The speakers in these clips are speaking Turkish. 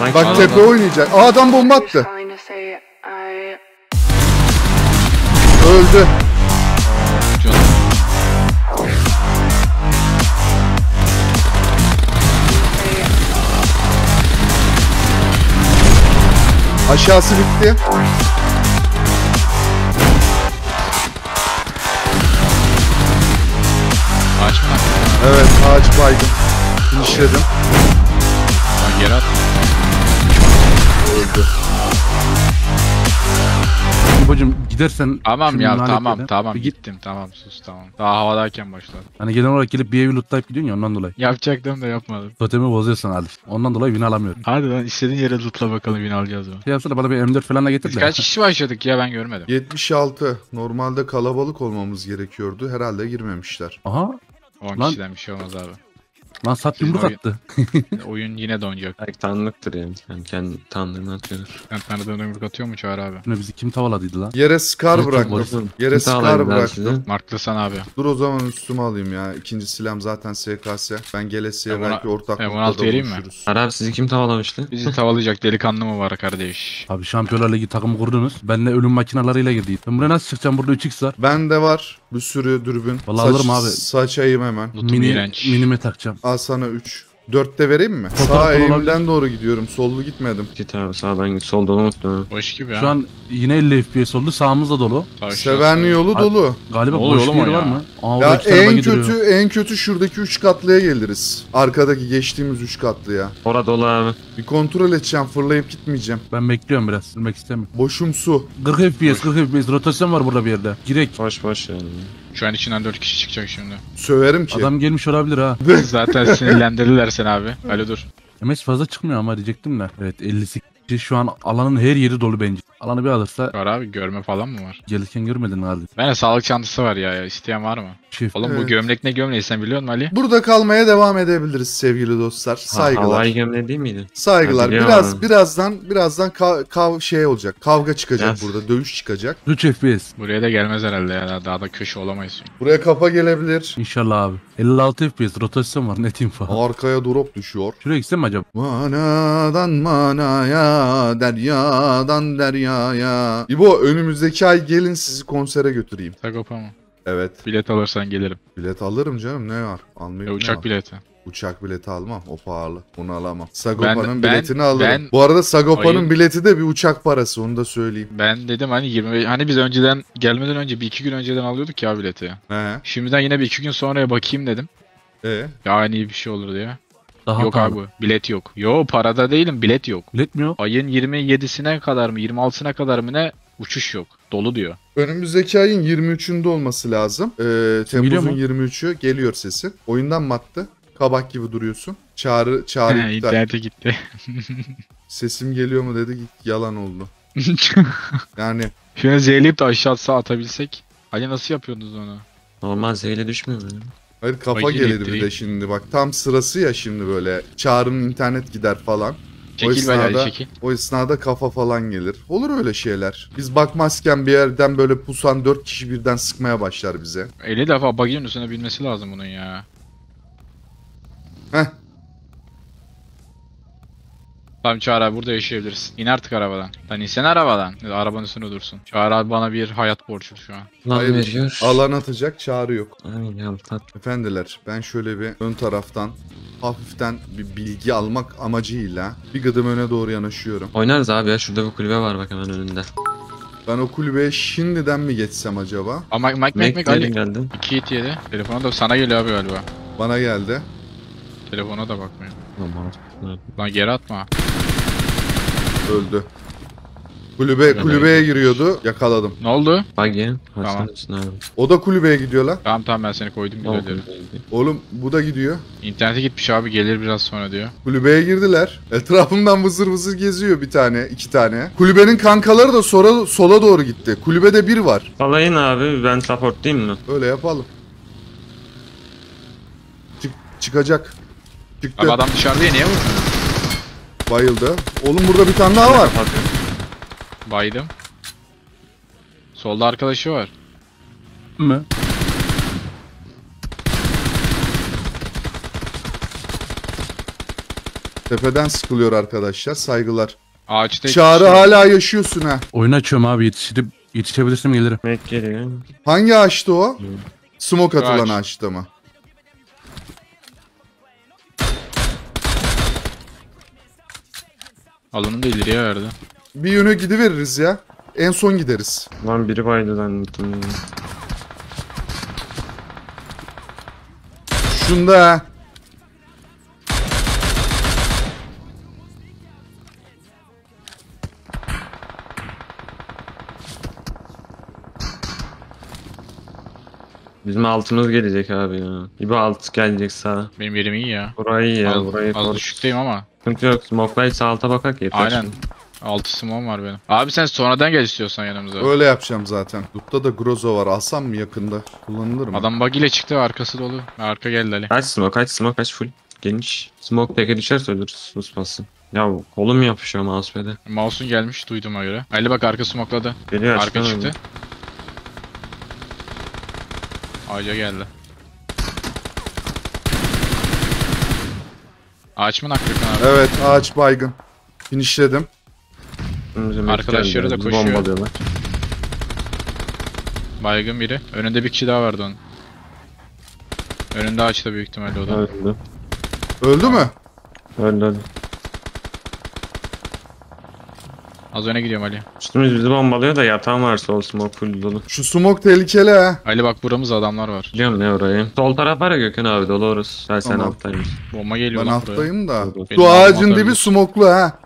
Rank Bak tepe adam. oynayacak. Aa adam bomba attı. Öldü. Aşağısı bitti. Ağaç mı? Evet ağaç baygın. Finishledim. Lan geri at. Gidersen... Tamam ya tamam edin. tamam Bir git. gittim tamam sus tamam. Daha havadayken başladı. Hani genel olarak gelip bir evi lootlayıp gidiyorsun ya ondan dolayı. Yapacaktım da yapmadım. Totemi bozuyorsun Ali. Ondan dolayı win alamıyorum. Hadi lan istediğin yere lootla bakalım yine alacağız mı? Şey yapsana bana bir M4 falan da getir Biz de. kaç kişi başladık ya ben görmedim. 76. Normalde kalabalık olmamız gerekiyordu. Herhalde girmemişler. Aha 10 Lan- kişiden bir şey olmaz abi. Lan sat yumruk oyun- attı. Oyun yine donacak. Belki tanrılıktır yani. yani kendi tanrını atıyordur. Sen tanıdığın yumruk atıyor mu Çağrı abi? Şimdi bizi kim tavaladıydı lan? Yere scar bıraktım. Yere scar bıraktım. Marklısan abi. Dur o zaman üstüme alayım ya. İkinci silahım zaten SKS. Ben gelesiye belki ortak noktada 16 vereyim mi? buluşuruz. Ara abi sizi kim tavalamıştı? Bizi tavalayacak delikanlı mı var kardeş? Abi Şampiyonlar Ligi takımı kurdunuz. Ben de ölüm makinalarıyla girdim. Ben buraya nasıl çıkacağım? Burada 3x var. Bende var bir sürü dürbün. Vallahi alırım abi. Saçayım hemen. Mini, minime takacağım. Al sana 3. Dörtte vereyim mi? Fotoğraf Sağ olabilir. eğimden doğru gidiyorum. Sollu gitmedim. Git abi sağdan git soldan unutma. Boş gibi ya. Şu an yine 50 FPS oldu. Sağımız da dolu. Severni yolu dolu. Galiba Ne oluyor boş oğlum bir o yer var ya? mı? Aa, Ya tarafa en gidiyor. kötü en kötü şuradaki 3 katlıya geliriz. Arkadaki geçtiğimiz 3 katlıya. Ora dolu abi. Bir kontrol edeceğim. Fırlayıp gitmeyeceğim. Ben bekliyorum biraz. Sürmek istemiyorum. Boşum su. 40 FPS, 40 FPS. Rotasyon var burada bir yerde. Girek. Boş boş yani. Şu an içinden 4 kişi çıkacak şimdi. Söverim ki. Adam gelmiş olabilir ha. Zaten sinirlendirdiler seni abi. Alo dur. MS fazla çıkmıyor ama diyecektim de. Evet 58 kişi şu an alanın her yeri dolu bence. Alanı bir alırsa Var abi görme falan mı var? gelirken görmedin galiba. Bende sağlık çantası var ya, ya. İsteyen var mı? Çift. Oğlum bu Evet. gömlek ne gömleği sen biliyor musun Ali? Burada kalmaya devam edebiliriz sevgili dostlar. Ha, Saygılar. havai gömleği değil miydi? Saygılar. Biliyorum Biraz birazdan birazdan kav, kav şey olacak. Kavga çıkacak Biraz. burada. Dövüş çıkacak. 3 FPS. Buraya da gelmez herhalde ya. Daha da köşe olamayız. Buraya kafa gelebilir. İnşallah abi. 56 FPS rotasyon var net info. Arkaya drop düşüyor. Şuraya gitsem mi acaba? Manadan manaya, deryadan deryaya. İbo önümüzdeki ay gelin sizi konsere götüreyim. Sagopa mı? Evet. Bilet alırsan gelirim. Bilet alırım canım ne var? Almayayım Ya, ne uçak var? bileti. Uçak bileti almam. O pahalı. Onu alamam. Sagopa'nın Ben- biletini alırım. ben- Bu arada Sagopa'nın bileti de bir uçak parası. Onu da söyleyeyim. Ben dedim hani 20 hani biz önceden gelmeden önce bir iki gün önceden alıyorduk ya bileti. He. Şimdiden yine bir iki gün sonraya bakayım dedim. E. Ya hani iyi bir şey olur diye. Daha yok pahalı. abi bilet yok. Yo parada değilim bilet yok. Bilet mi yok? Ayın 27'sine kadar mı 26'sına kadar mı ne uçuş yok. Dolu diyor. Önümüzdeki ayın 23'ünde olması lazım. Ee, Temmuz'un mu? 23'ü geliyor sesi. Oyundan mı attı? Kabak gibi duruyorsun. Çağrı, çağrı He, iptal. İnternete gitti. Sesim geliyor mu dedi. Yalan oldu. Yani Şunu zeyleyip de aşağı atsa atabilsek. Ali nasıl yapıyordunuz onu? Normal zeyle düşmüyor mu? Hayır kafa Bak, gelir bir de şimdi bak. Tam sırası ya şimdi böyle. Çağrı'nın internet gider falan. Çekil Ali çekil. o esnada kafa falan gelir. Olur öyle şeyler. Biz bakmazken bir yerden böyle pusan 4 kişi birden sıkmaya başlar bize. 50 defa bug'in üstüne binmesi lazım bunun ya. Heh. Tamam Çağrı abi burada yaşayabilirsin. İn artık arabadan. Lan insene arabadan. Arabanın üstüne dursun. Çağrı abi bana bir hayat borçlu şu an. Lan Hayır, veriyor. Alan atacak çağrı yok. Ay ya tat. Efendiler ben şöyle bir ön taraftan hafiften bir bilgi almak amacıyla bir gıdım öne doğru yanaşıyorum. Oynarız abi ya şurada bir kulübe var bak hemen önünde. Ben o kulübeye şimdiden mi geçsem acaba? Ama Mike Mike Mike Ali. geldi. 2 hit yedi. Telefona da sana geliyor abi galiba. Bana geldi. Telefona da bakmıyor. Tamam. Lan geri atma. Öldü. Kulübe kulübeye giriyordu. Yakaladım. Ne oldu? Buggy. Tamam. O da kulübeye gidiyor lan. Tamam tamam ben seni koydum güzelleri. Oğlum bu da gidiyor. İnternete gitmiş abi gelir biraz sonra diyor. Kulübeye girdiler. Etrafımdan vızır vızır geziyor bir tane, iki tane. Kulübenin kankaları da sola, sola doğru gitti. Kulübede bir var. Alayın abi ben support değil mi? Öyle yapalım. Çık, çıkacak. Çıktı. Abi adam dışarıda ya niye vurdun? Bayıldı. Oğlum burada bir tane daha var. Baydım. Solda arkadaşı var. Mi? Tepeden sıkılıyor arkadaşlar. Saygılar. Ağaçta Çağrı var. hala yaşıyorsun ha. Oyunu açıyorum abi yetiştirip yetişebilirsem gelirim. Mek geliyor. Hangi ağaçta o? Smoke atılan Ağaç. ağaçta mı? Alanını da ileriye verdi. Bir yöne gidiveririz ya. En son gideriz. Lan biri baydı zannettim. ya. Şunda. Bizim altımız gelecek abi ya. İbo alt gelecek sağa. Benim yerim iyi ya. Burayı iyi ya. az, burayı az düşükteyim ama. Sıkıntı yok. Smoke'laysa alta bakak yeter. Aynen. 6 simon var benim. Abi sen sonradan gel istiyorsan yanımıza. Öyle yapacağım zaten. Loot'ta da Grozo var. Alsam mı yakında? Kullanılır mı? Adam bug ile çıktı arkası dolu. Arka geldi Ali. Kaç smoke kaç smoke kaç full. Geniş. Smoke peke düşerse ölürüz. Uspası. Ya kolum yapışıyor mousepad'e. Mouse'un gelmiş duyduğuma göre. Ali bak arka smokladı. Geliyor Arka çıktı. Ağaca geldi. Ağaç mı naklı abi? Evet ağaç baygın. Finishledim. Önümüze Mek Arkadaşları geldi. da Bizi koşuyor. Baygın biri. Önünde bir kişi daha vardı onun. Önünde ağaçta büyük ihtimalle o da. Öldü. Öldü mü? Öldü öldü. Az öne gidiyorum Ali. Üstümüz bizi bombalıyor da yatağım var sol smoke full dolu. Şu smoke tehlikeli ha. Ali bak buramızda adamlar var. Biliyorum ne orayı. Sol taraf var ya Gökhan abi dolu orası. Sen, sen Tamam. alttaymış. Bomba geliyor Ben lan buraya. alttayım da. Benim Şu ağacın dibi atabilir. smoklu ha.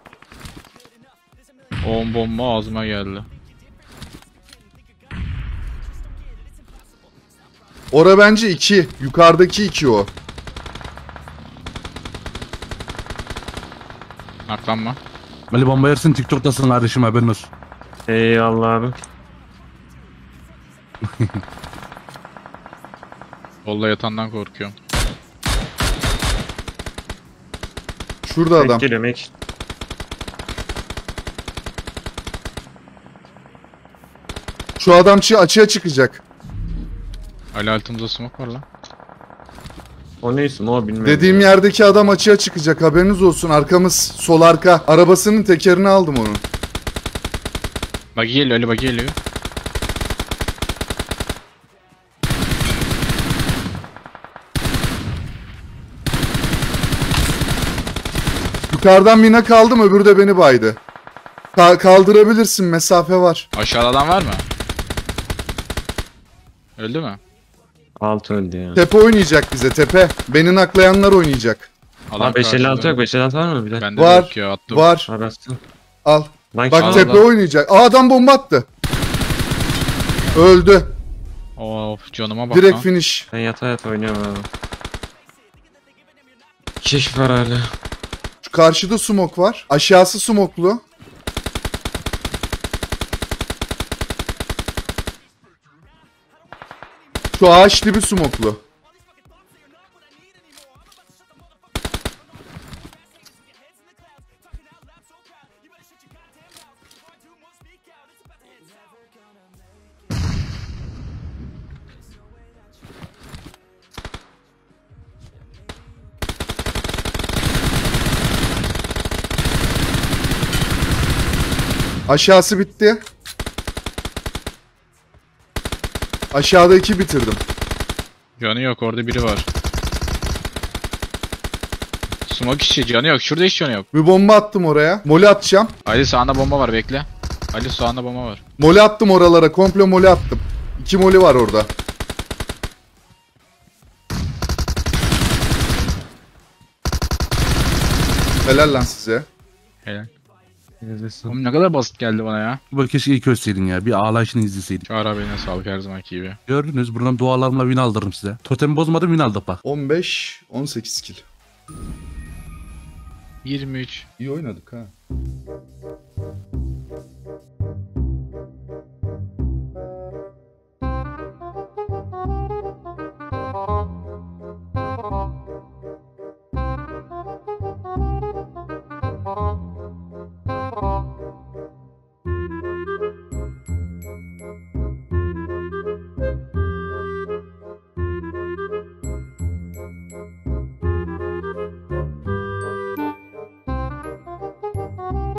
10 bomba ağzıma geldi. Ora bence 2. Yukarıdaki 2 o. Naklanma. Ali bomba yersin TikTok'tasın kardeşim haberin olsun. Eyvallah abi. Kolla yatandan korkuyorum. Şurada adam. Mek geliyor Mek. Şu adam çı- açığa çıkacak. Ali altımızda smoke var lan. O ne isim o bilmiyorum. Dediğim ya. yerdeki adam açığa çıkacak. Haberiniz olsun. Arkamız sol arka. Arabasının tekerini aldım onun. Bagi geliyor Ali bagi geliyor. Yukarıdan mina kaldım öbürü de beni baydı. Ka- kaldırabilirsin mesafe var. Aşağıda adam var mı? Öldü mü? Alt öldü ya. Tepe oynayacak bize tepe. Beni naklayanlar oynayacak. Adam Abi 556 karşıda. yok 556 var mı bir de? Bende Var, de yok ya attım. Var. Arasın. Al. Lan Bak kim- tepe adam. oynayacak. Aa adam bomba attı. Öldü. Of canıma bak Direkt lan. finish. Ben yata yata oynuyorum abi. Keşif var hala. Şu karşıda smoke var. Aşağısı smoklu. Şu ağaç dibi smoklu. Aşağısı bitti. Aşağıda iki bitirdim. Canı yok orada biri var. Smoke işi canı yok. Şurada hiç canı yok. Bir bomba attım oraya. Moli atacağım. Ali sağında bomba var bekle. Ali sağında bomba var. Moli attım oralara. Komple moli attım. İki moli var orada. Helal lan size. Helal. Oğlum ne kadar basit geldi bana ya. Bu keşke ilk ölseydin ya. Bir ağlayışını izleseydin. Çağrı abine sağlık her zamanki gibi. Gördünüz buradan dualarımla win aldırırım size. Totemi bozmadım win aldık bak. 15 18 kill. 23. İyi oynadık ha.